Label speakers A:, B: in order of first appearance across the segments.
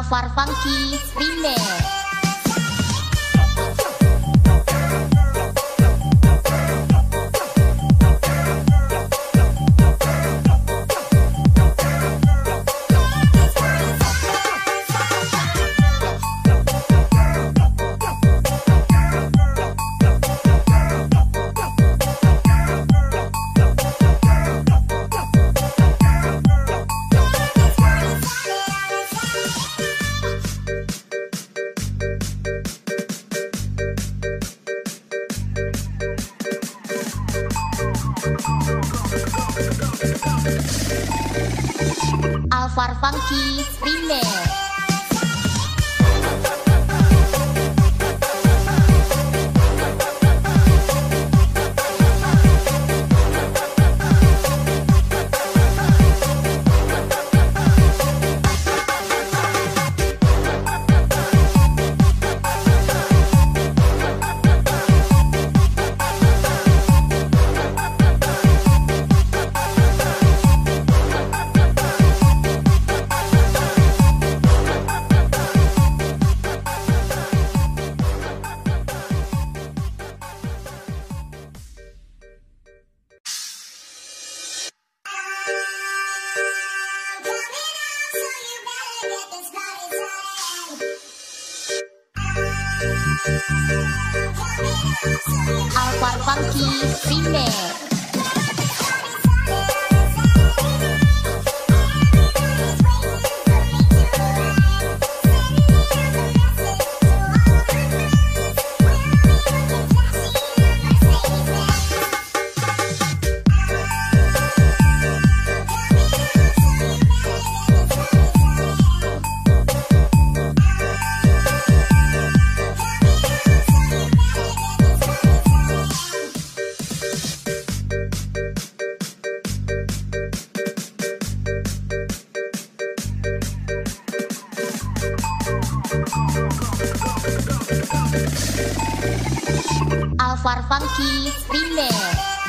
A: Alvar Funky Alvar Funky Remix Alvar Funky Remix Alvar Funky Remix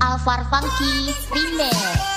A: Alvar Funky Remix